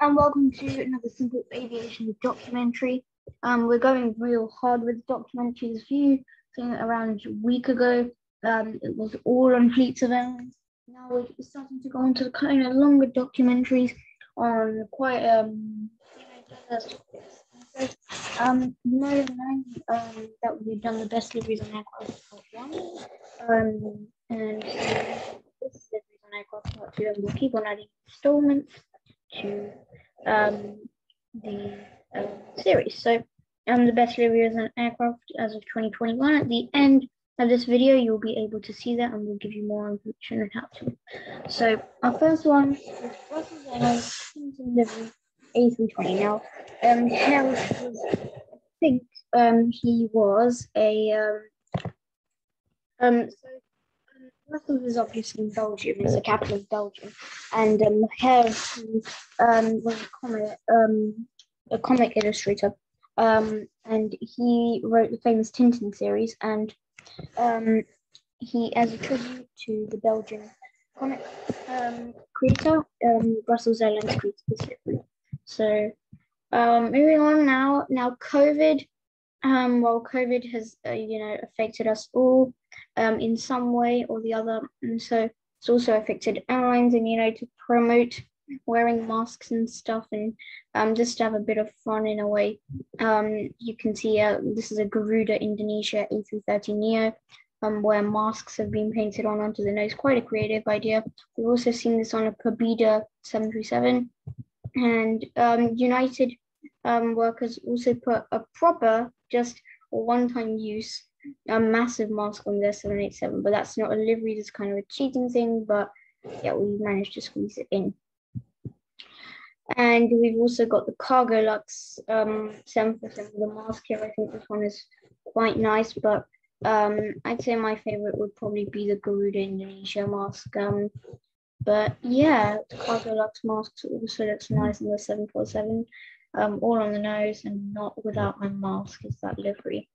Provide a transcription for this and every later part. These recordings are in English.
and welcome to another simple aviation documentary. Um, we're going real hard with documentaries. A few things around a week ago, um, it was all on fleets of airlines. Now we're starting to go into the kind of longer documentaries on quite um, um, you know, um, that we've done the best liveries on aircraft part one, um, and this is liveries on aircraft part two, and we'll keep on adding installments to um, the uh, series. So um, the best reviews on aircraft as of 2021. At the end of this video, you'll be able to see that and we'll give you more information on how to. So our first one is Brussels Airlines delivery A320. Now, um, I think um, he was a um, um, so Brussels is obviously in Belgium, it's the capital of Belgium, and um, Hergé um, was a comic, um, a comic illustrator, um, and he wrote the famous Tintin series, and um, he, as a tribute to the Belgian comic um, creator, um, Brussels Airlines created this livery. So, um, moving on now. Now, COVID. Um, while COVID has, uh, you know, affected us all, um, in some way or the other. And so it's also affected airlines and, you know, to promote wearing masks and stuff and um, just to have a bit of fun in a way. Um, you can see uh, this is a Garuda Indonesia A330 Neo um, where masks have been painted on onto the nose. Quite a creative idea. We've also seen this on a Pobeda 737 and um, United um, workers also put a proper, just one-time use a massive mask on their 787, but that's not a livery, it's kind of a cheating thing, but yeah, we managed to squeeze it in. And we've also got the Cargolux um, 747 with the mask here. I think this one is quite nice, but um, I'd say my favorite would probably be the Garuda Indonesia mask. Um, but yeah, the Cargolux mask also looks nice in the 747, um, all on the nose and not without my mask is that livery.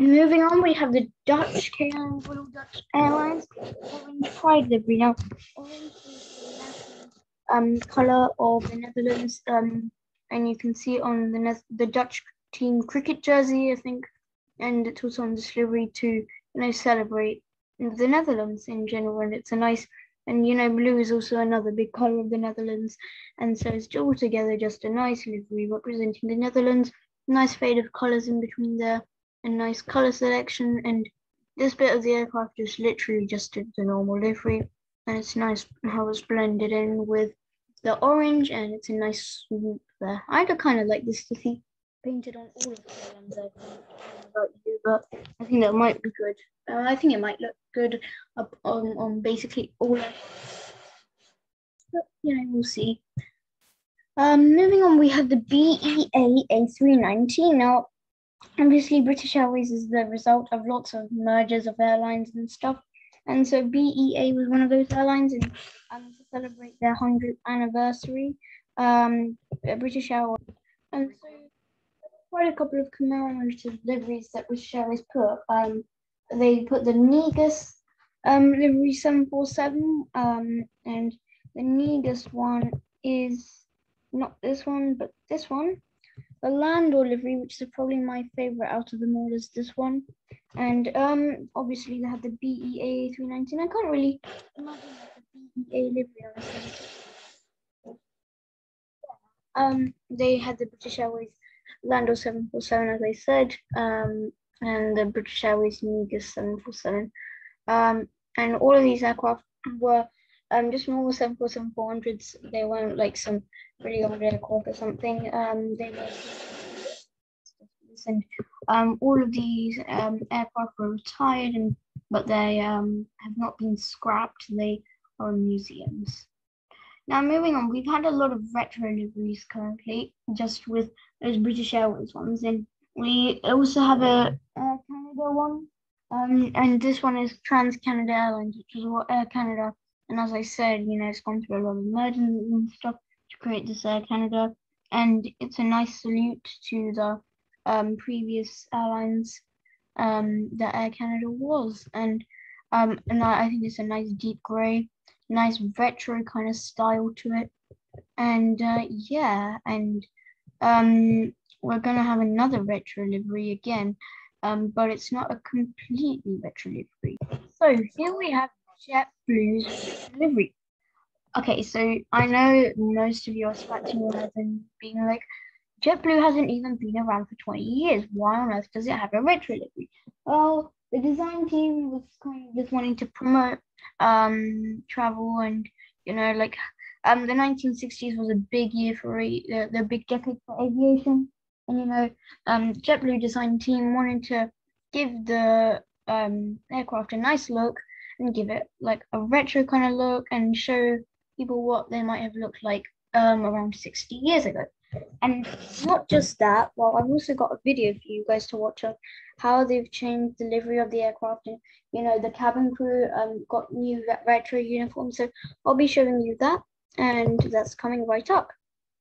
Moving on, we have the Dutch KLM Royal Dutch Airlines Orange Pride livery. Now, orange is the um, colour of the Netherlands, um, and you can see on the the Dutch team cricket jersey, I think, and it's also on this livery to you know celebrate the Netherlands in general, and it's a nice. And you know, blue is also another big colour of the Netherlands, and so it's all together just a nice livery representing the Netherlands. Nice fade of colours in between there nice color selection and this bit of the aircraft is literally just the normal livery and it's nice how it's blended in with the orange and it's a nice swoop there. I'd kind of like this to see painted on all of the I think about you, but I think that might be good. Uh, I think it might look good up on, on basically all of but you know, we'll see. Um, moving on, we have the BEA A319. Now, obviously British Airways is the result of lots of mergers of airlines and stuff. And so BEA was one of those airlines and um, to celebrate their 100th anniversary, um, British Airways. And so quite a couple of commemorative liveries that British Airways put. Um, they put the Negus um, livery 747 um, and the Negus one is not this one, but this one the Landor livery, which is probably my favorite out of them all, is this one. And um, obviously they have the BEA 319. I can't really imagine the BEA livery. Um, they had the British Airways Landor 747, as I said, um, and the British Airways Negus 747. Um, and all of these aircraft were um, just normal 747 400s. They weren't like some really old aircraft or something. Um, they were and um, all of these um, aircraft were retired, and but they um, have not been scrapped. They are in museums. Now, moving on, we've had a lot of retro liveries currently, just with those British Airways ones, and we also have a Air Canada one, um, and this one is Trans Canada Airlines, which is what Air Canada and as I said, you know, it's gone through a lot of mergers and stuff to create this Air Canada. And it's a nice salute to the um, previous airlines um, that Air Canada was. And um, and I, I think it's a nice deep grey, nice retro kind of style to it. and uh, yeah, and um, we're gonna have another retro livery again, um, but it's not a completely retro livery. So here we have JetBlue's livery. Okay, so I know most of you are scratching your heads and being like, JetBlue hasn't even been around for 20 years. Why on earth does it have a retro livery? Well, the design team was kind of just wanting to promote um, travel and, you know, like um, the 1960s was a big year for uh, the big decade for aviation. And, you know, um, JetBlue design team wanted to give the um, aircraft a nice look and give it like a retro kind of look and show people what they might have looked like um, around 60 years ago. And not just that, well, I've also got a video for you guys to watch of how they've changed the livery of the aircraft. And, you know, the cabin crew um, got new retro uniforms. So I'll be showing you that, and that's coming right up.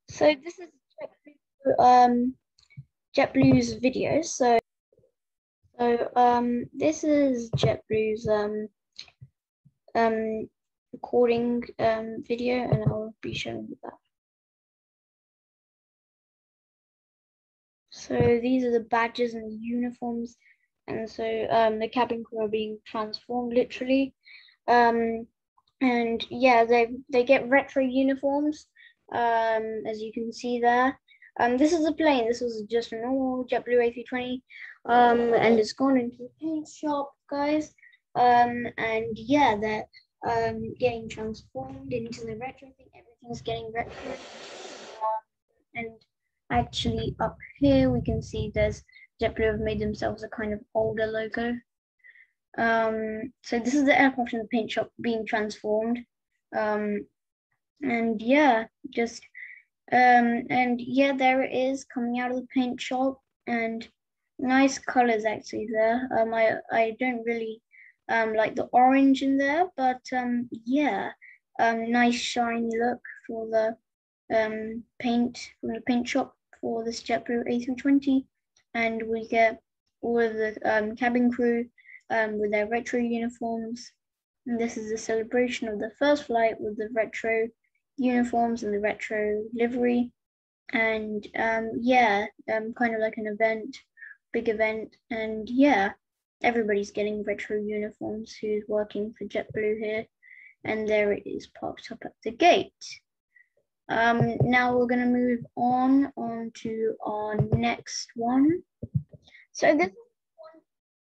So this is JetBlue, um, JetBlue's video. So, so um, this is JetBlue's um, um, recording um, video, and I'll be showing you that. So these are the badges and the uniforms. And so um, the cabin crew are being transformed literally. Um, and yeah, they they get retro uniforms, um, as you can see there. Um, this is a plane. This was just a normal JetBlue A320, um, and it's gone into the paint shop, guys. Um, and yeah, they're um, getting transformed into the retro thing. Everything's getting retro. Um, and actually up here we can see there's JetBlue have made themselves a kind of older logo. Um, so this is the aircraft in the paint shop being transformed. Um, and yeah, just um, and yeah, there it is coming out of the paint shop and nice colors actually there. Um, I I don't really um like the orange in there, but um yeah, um nice shiny look for the um paint from the paint shop for this JetBlue A320 and we get all of the um, cabin crew um, with their retro uniforms. And this is a celebration of the first flight with the retro uniforms and the retro livery. And um, yeah, um, kind of like an event, big event. And yeah, everybody's getting retro uniforms who's working for JetBlue here. And there it is parked up at the gate. Um, now we're going to move on, on to our next one. So this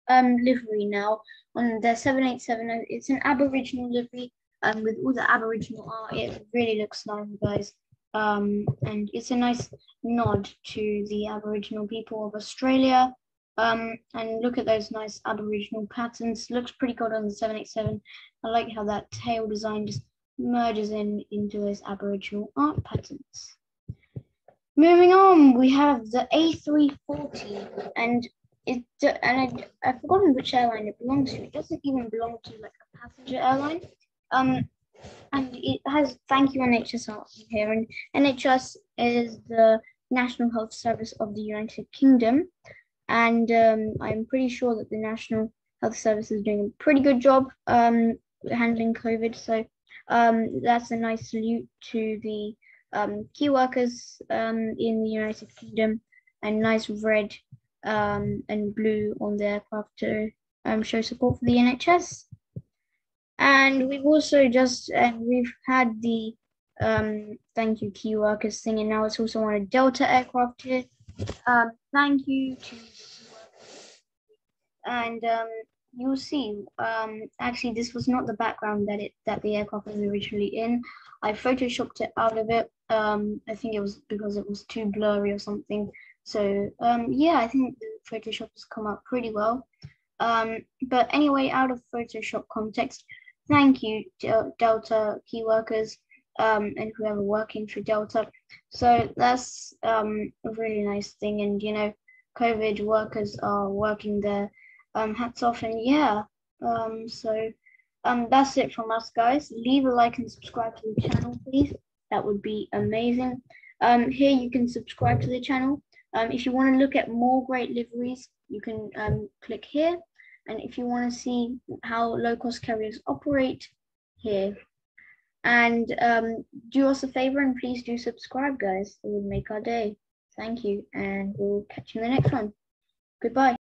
um, livery now on the 787. It's an Aboriginal livery um, with all the Aboriginal art. It really looks nice, guys. Um, and it's a nice nod to the Aboriginal people of Australia. Um, and look at those nice Aboriginal patterns. Looks pretty good on the 787. I like how that tail design just merges in into those Aboriginal art patterns. Moving on, we have the A340, and it and I, I've forgotten which airline it belongs to. It doesn't even belong to like a passenger airline. Um, and it has thank you NHS here, and NHS is the National Health Service of the United Kingdom, and um, I'm pretty sure that the National Health Service is doing a pretty good job um, handling COVID. So um, that's a nice salute to the um, key workers um, in the United Kingdom and nice red and blue on the aircraft to show support for the NHS. And we've also just, and we've had the um, thank you key workers thing, and now it's also on a Delta aircraft here. Um, thank you to and um, you'll see. Um, actually, this was not the background that it that the aircraft was originally in. I photoshopped it out of it. Um, I think it was because it was too blurry or something. So um, yeah, I think the Photoshop has come out pretty well. Um, but anyway, out of Photoshop context, thank you Del Delta key workers um, and whoever working for Delta. So that's um, a really nice thing. And you know, COVID workers are working there um, hats off and yeah um, so um, that's it from us guys leave a like and subscribe to the channel please that would be amazing um, here you can subscribe to the channel um, if you want to look at more great liveries you can um, click here and if you want to see how low cost carriers operate here And um, do us a favor and please do subscribe, guys. It would make our day. Thank you. And we'll catch you in the next one. Goodbye.